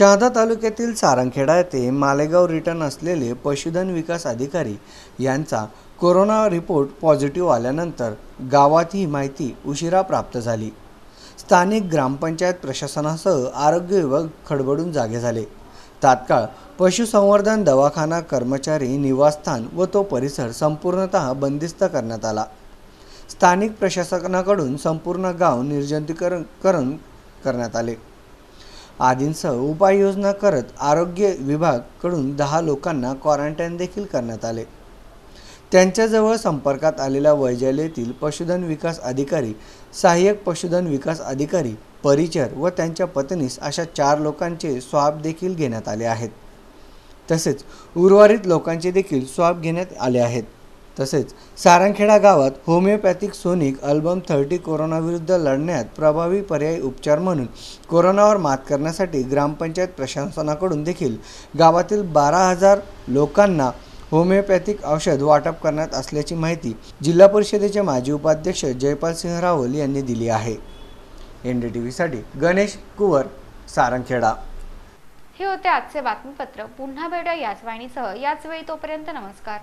शहादा तालुक्यातील सारंगखेडा येथे मालेगाव रिटर्न असलेले पशुधन विकास अधिकारी यांचा कोरोना रिपोर्ट पॉझिटिव्ह आल्यानंतर गावात ही माहिती उशिरा प्राप्त झाली. स्थानिक ग्रामपंचायत प्रशासनासह आरोग्य विभाग खडबडून जागे झाले. तात्काळ पशुसंवर्धन दवाखाना कर्मचारी निवासस्थान व तो परिसर संपूर्णतः बंदिस्त करण्यात आला. स्थानिक प्रशासनाकडून संपूर्ण गाव निर्जंतीकरण करण करण्यात आले. आदींसह उपाययोजना करत आरोग्य विभागाकडून दहा लोकांना क्वारंटाईन देखील करण्यात आले. त्यांच्याजवळ संपर्कात आलेल्या वैजालीतील पशुधन विकास अधिकारी सहाय्यक पशुधन विकास अधिकारी परिचर व त्यांच्या पत्नीस अशा चार लोकांचे स्वाब देखील घेण्यात आले आहेत. तसेच उर्वरित लोकांचे देखील स्वाब घेण्यात आले आहेत. तसेच सारंगखेडा गावात होमिओपॅथिक सोनिक अल्बम थर्टी कोरोनाविरुद्ध लढण्यात प्रभावी पर्यायी उपचार म्हणून कोरोनावर मात करण्यासाठी ग्रामपंचायत प्रशासनाकडून देखील गावातील बारा हजार लोकांना होमिओपॅथिक औषध वाटप करण्यात असल्याची माहिती जिल्हा परिषदेचे माजी उपाध्यक्ष जयपाल सिंह रावल यांनी दिली आहे. एन डी टी व्हीसाठी गणेश कुवर सारंगखेडा. हे होते आजचे बातमीपत्र. पुन्हा भेटूया याच वाणीसह याच वेळी तोपर्यंत नमस्कार.